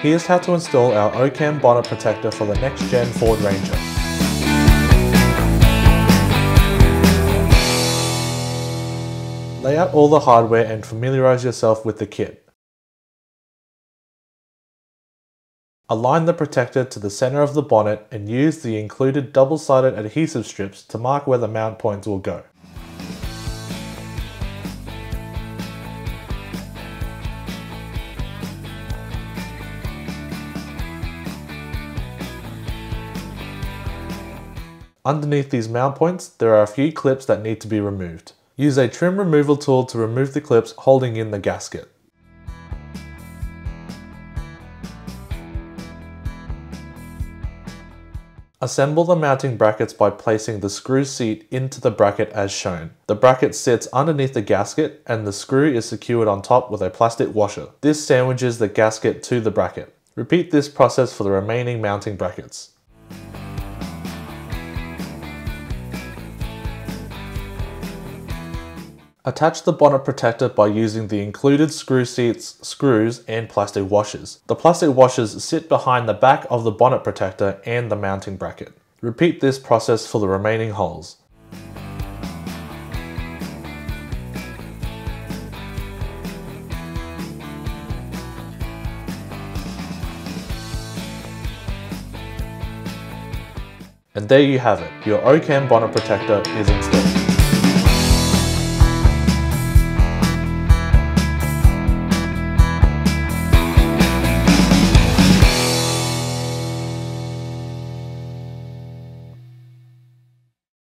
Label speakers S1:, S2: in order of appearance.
S1: Here's how to install our OCAM bonnet protector for the next gen Ford Ranger. Lay out all the hardware and familiarise yourself with the kit. Align the protector to the centre of the bonnet and use the included double-sided adhesive strips to mark where the mount points will go. Underneath these mount points, there are a few clips that need to be removed. Use a trim removal tool to remove the clips holding in the gasket. Assemble the mounting brackets by placing the screw seat into the bracket as shown. The bracket sits underneath the gasket and the screw is secured on top with a plastic washer. This sandwiches the gasket to the bracket. Repeat this process for the remaining mounting brackets. Attach the bonnet protector by using the included screw seats, screws and plastic washers. The plastic washers sit behind the back of the bonnet protector and the mounting bracket. Repeat this process for the remaining holes. And there you have it, your OCAM bonnet protector is installed.